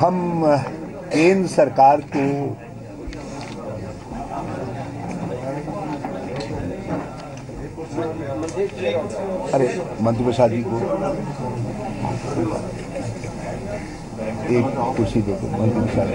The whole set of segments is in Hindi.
हम केंद्र सरकार को अरे, मंत्री प्रसाद जी को एक कुर्सी दे दो, मंत्री प्रसाद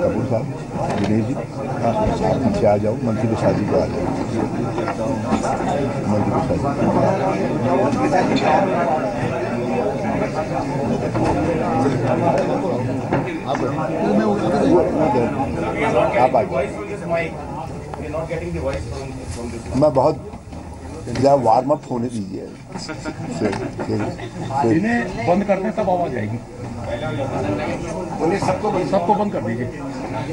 कपूर साहब, दिनेश जी, आप नीचे आ जाओ, मंत्री प्रसाद जी को आ जाओ। मंत्री प्रसाद जी। मैं बहुत जरा वार्म अप होने दीजिए। फिर फिर फिर। इन्हें बंद करते हैं तब आवाज़ आएगी। सबको सबको बंद कर दीजिए।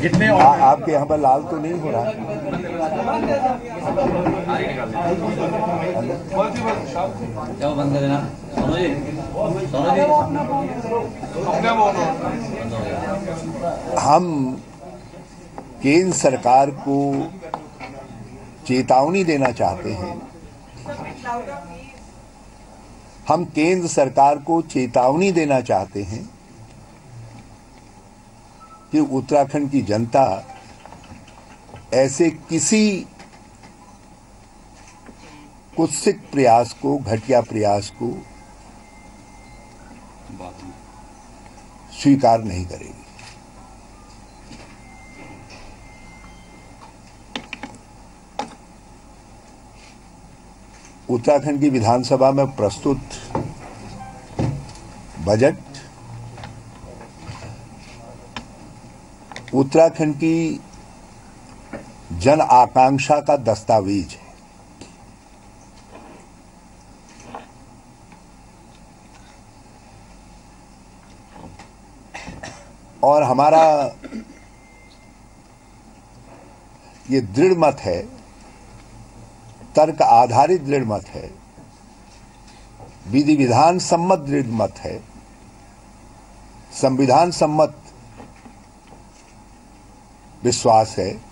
जितने आ, आपके यहाँ पर लाल तो नहीं हो रहा? बंद कर देना। हम केंद्र सरकार को चेतावनी देना चाहते हैं। हम केंद्र सरकार को चेतावनी देना चाहते हैं कि उत्तराखंड की जनता ऐसे किसी कुत्सित प्रयास को घटिया प्रयास को स्वीकार नहीं करेगी। उत्तराखंड की विधानसभा में प्रस्तुत बजट, उत्तराखंड की जन आकांक्षा का दस्तावेज़ है। और हमारा ये दृढ़ मत है तर्क आधारित दृढ़ मत है। विधि विधान सम्मत दृढ़ मत है। संविधान सम्मत विश्वास है।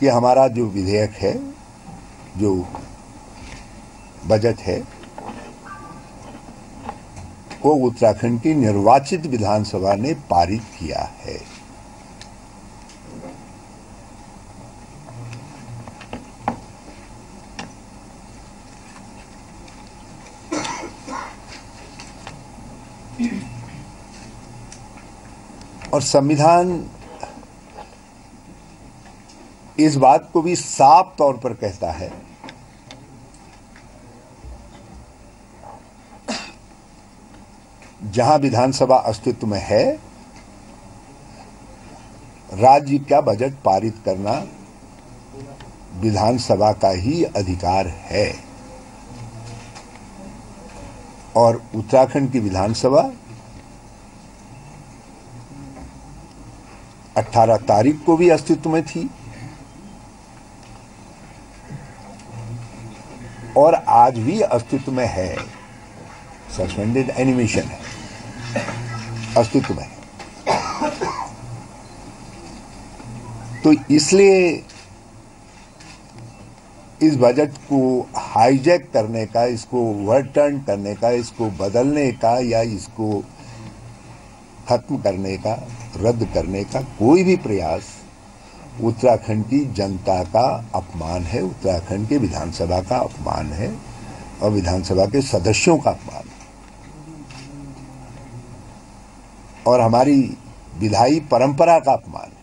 कि हमारा जो विधेयक है, जो बजट है, वो उत्तराखंड की निर्वाचित विधानसभा ने पारित किया है। और संविधान इस बात को भी साफ़ तौर पर कहता है। जहाँ विधानसभा अस्तित्व में है, राज्य का बजट पारित करना विधानसभा का ही अधिकार है। और उत्तराखंड की विधानसभा 18 तारीख को भी अस्तित्व में थी। और आज भी अस्तित्व में है। सस्पेंडेड एनिमेशन है। अस्तित्व में है। तो इसलिए इस बजट को हाईजैक करने का, इसको ओवरटर्न करने का, इसको बदलने का या इसको खत्म करने का रद्द करने का कोई भी प्रयास उत्तराखंड की जनता का अपमान है, उत्तराखंड के विधानसभा का अपमान है और विधानसभा के सदस्यों का अपमान है। और हमारी विधायी परंपरा का अपमान है।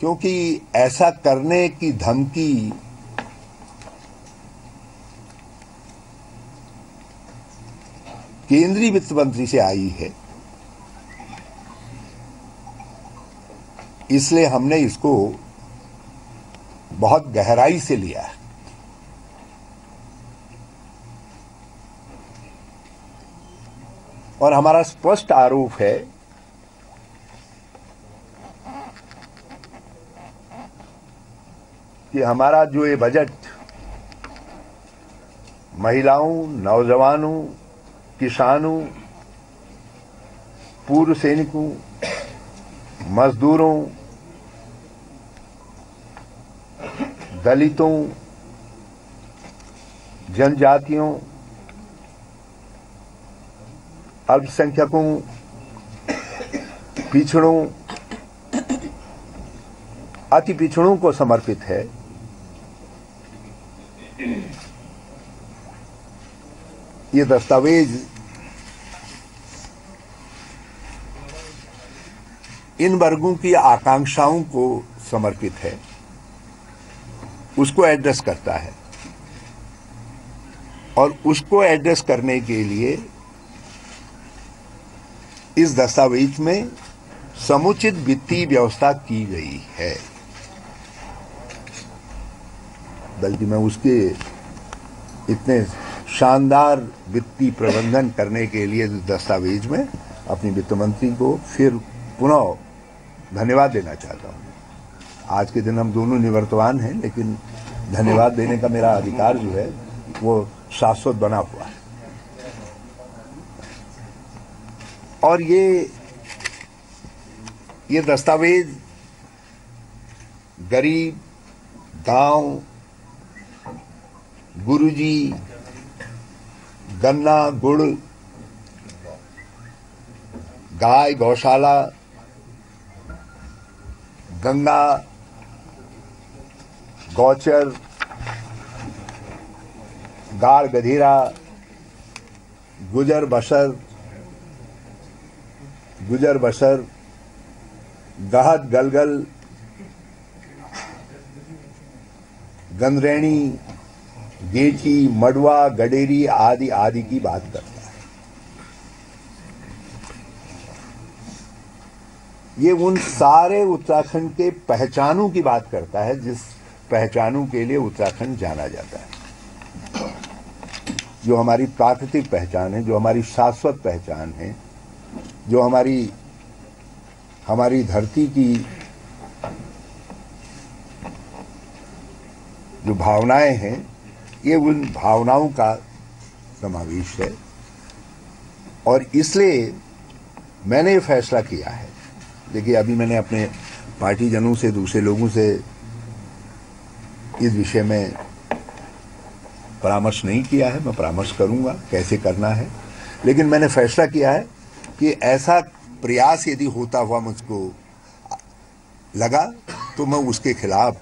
क्योंकि ऐसा करने की धमकी केंद्रीय वित्त मंत्री से आई है। इसलिए हमने इसको बहुत गहराई से लिया है। और हमारा स्पष्ट आरोप है कि हमारा जो ये बजट, महिलाओं, नौजवानों किसानों पूर्व सैनिकों मजदूरों दलितों जनजातियों अल्पसंख्यकों पिछड़ों अति पिछड़ों को समर्पित है। ये दस्तावेज़। इन वर्गों की आकांक्षाओं को समर्पित है। उसको एड्रेस करता है। और उसको एड्रेस करने के लिए इस दस्तावेज़ में समुचित वित्तीय व्यवस्था की गई है। बल्कि मैं उसके इतने शानदार वित्तीय प्रबंधन करने के लिए दस्तावेज़ में अपनी वित्त मंत्री को फिर पुनः धन्यवाद देना चाहता हूँ। आज के दिन हम दोनों निवर्तमान हैं, लेकिन धन्यवाद देने का मेरा अधिकार जो है, वो शाश्वत बना हुआ है। और ये ये दस्तावेज़ गरीब गाँव गुरुजी गन्ना, गुड़, गाय, गौशाला, गंगा, गौचर, गाड़, गधीरा, गुजर, बसर गुजर, बसर गहत गलगल गंदरेणी गेची मडवा, गडेरी आदि आदि की बात करता है। ये उन सारे उत्तराखंड के पहचानों की बात करता है, जिस पहचानों के लिए उत्तराखंड जाना जाता है। जो हमारी प्राकृतिक पहचान है, जो हमारी शाश्वत पहचान है, जो हमारी हमारी धरती की जो भावनाएँ हैं ये उन भावनाओं का समावेश है। और इसलिए मैंने ये फैसला किया है। देखिए, अभी मैंने अपने पार्टी जनों से, दूसरे लोगों से इस विषय में परामर्श नहीं किया है। मैं परामर्श करूँगा, कैसे करना है। लेकिन मैंने फैसला किया है कि ऐसा प्रयास यदि होता हुआ मुझको लगा तो मैं उसके खिलाफ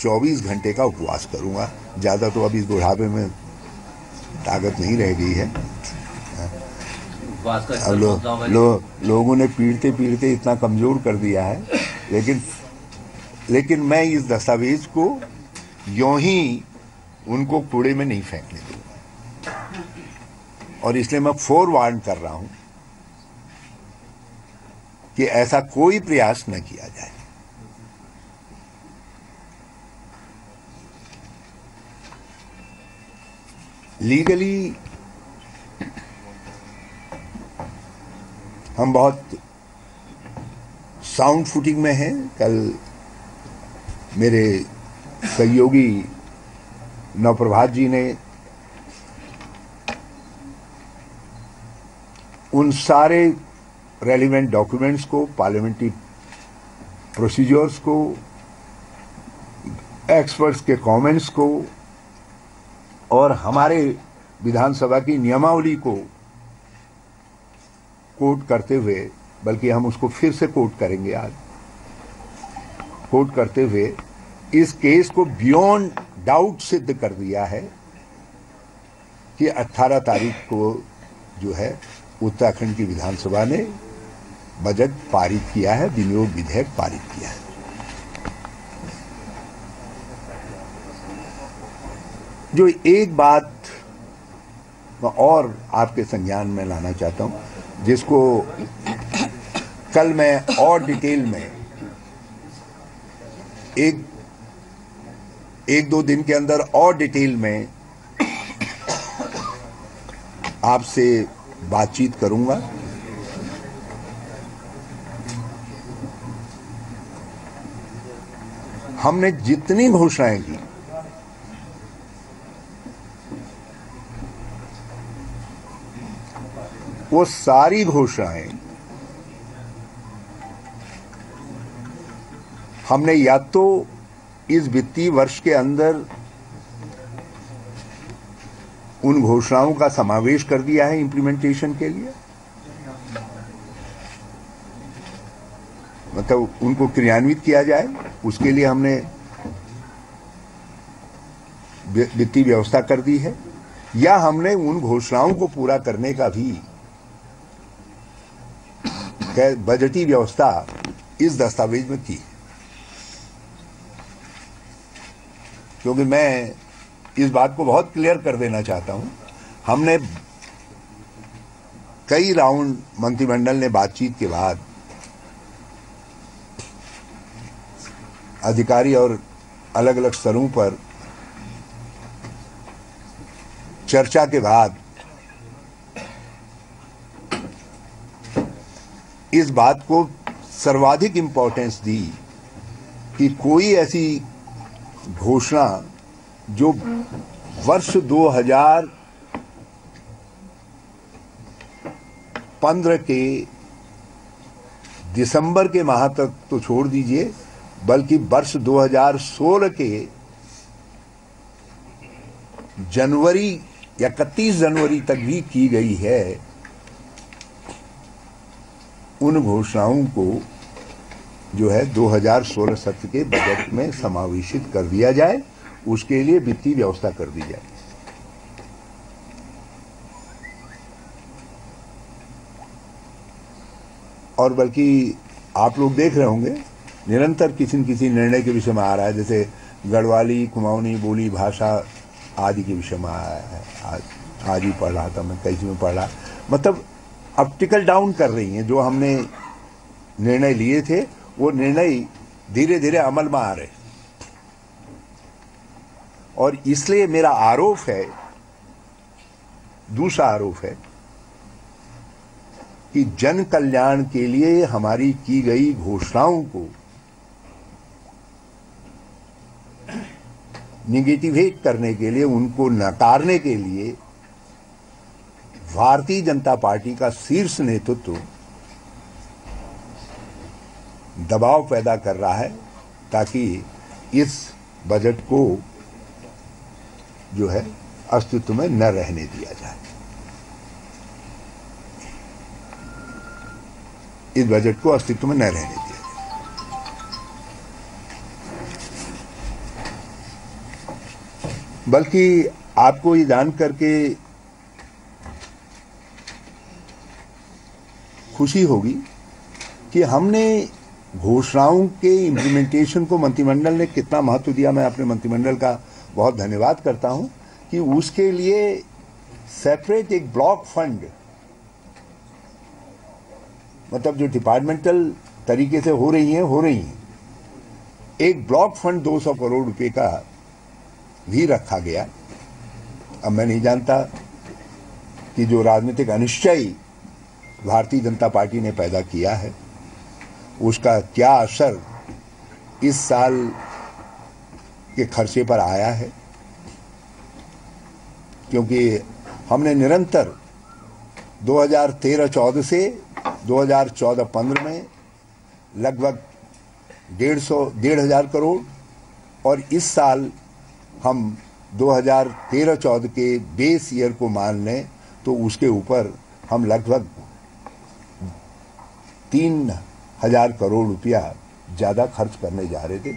24 घंटे का उपवास करूँगा। ज़्यादा तो अभी इस बुढ़ापे में ताकत नहीं रह गई है। अब लो। लो, लोगों ने पीड़ते पीड़ते इतना कमज़ोर कर दिया है। लेकिन लेकिन मैं इस दस्तावेज़ को यों ही उनको कूड़े में नहीं फेंकने दूँगा। और इसलिए मैं फोर वार्न कर रहा हूँ कि ऐसा कोई प्रयास न किया जाए। लीगली हम बहुत साउंड फुटिंग में हैं। कल मेरे सहयोगी नवप्रभात जी ने उन सारे रेलिवेंट डॉक्यूमेंट्स को पार्लियामेंट्री प्रोसीजर्स को एक्सपर्ट्स के कमेंट्स को और हमारे विधानसभा की नियमावली को कोट करते हुए, बल्कि हम उसको फिर से कोट करेंगे आज, कोट करते हुए इस केस को बियॉन्ड डाउट सिद्ध कर दिया है कि 18 तारीख को जो है उत्तराखंड की विधानसभा ने बजट पारित किया है, विनियोग विधेयक पारित किया है। जो एक बात और आपके संज्ञान में लाना चाहता हूँ, जिसको कल मैं और डिटेल में एक एक दो दिन के अंदर और डिटेल में आपसे बातचीत करूँगा। हमने जितनी घोषणाएँ की वो सारी घोषणाएँ। हमने या तो इस वित्तीय वर्ष के अंदर उन घोषणाओं का समावेश कर दिया है इंप्लीमेंटेशन के लिए। मतलब उनको क्रियान्वित किया जाए, उसके लिए हमने वित्तीय व्यवस्था कर दी है। या हमने उन घोषणाओं को पूरा करने का भी बजटीय व्यवस्था इस दस्तावेज़ में की है क्योंकि मैं इस बात को बहुत क्लियर कर देना चाहता हूँ। हमने कई राउंड मंत्रिमंडल ने बातचीत के बाद अधिकारी और अलग अलग स्तरों पर चर्चा के बाद इस बात को सर्वाधिक इंपॉर्टेंस दी कि कोई ऐसी घोषणा जो वर्ष 2015 के दिसंबर के माह तक तो छोड़ दीजिए, बल्कि वर्ष 2016 के जनवरी या 31 जनवरी तक भी की गई है। उन घोषणाओं को जो है 2016 सत्र के बजट में समावेशित कर दिया जाए, उसके लिए वित्तीय व्यवस्था कर दी जाए। और बल्कि आप लोग देख रहे होंगे, निरंतर किसी न किसी निर्णय के विषय में आ रहा है, जैसे गढ़वाली, कुमाऊनी, बोली भाषा आदि के विषय में आया है आज आज ही पढ़ रहा था मैं कैसी में पढ़ रहा। मतलब अब टिकल डाउन कर रही हैं, जो हमने निर्णय लिए थे, वो निर्णय धीरे धीरे अमल में आ रहे। और इसलिए मेरा आरोप है, दूसरा आरोप है, कि जन कल्याण के लिए हमारी की गई घोषणाओं को निगेटिवेट करने के लिए, उनको नकारने के लिए भारतीय जनता पार्टी का शीर्ष नेतृत्व दबाव पैदा कर रहा है ताकि इस बजट को जो है अस्तित्व में न रहने दिया जाए। इस बजट को अस्तित्व में न रहने दिया जाए। बल्कि आपको ये जान करके खुशी होगी कि हमने घोषणाओं के इम्प्लीमेंटेशन को मंत्रिमंडल ने कितना महत्व दिया। मैं अपने मंत्रिमंडल का बहुत धन्यवाद करता हूँ कि उसके लिए सेपरेट एक ब्लॉक फंड मतलब जो डिपार्टमेंटल तरीके से हो रही हैं, हो रही हैं। एक ब्लॉक फंड 200 करोड़ रुपए का भी रखा गया। अब मैं नहीं जानता कि जो राजनीतिक अनिश्चय भारतीय जनता पार्टी ने पैदा किया है। उसका क्या असर इस साल के खर्चे पर आया है? क्योंकि हमने निरंतर 2013-14 से 2014-15 में लगभग डेढ़ सौ, डेढ़ हज़ार करोड़ और इस साल हम 2013-14 के बेस ईयर को मान लें तो उसके ऊपर हम लगभग तीन हज़ार करोड़ रुपया ज़्यादा खर्च करने जा रहे थे।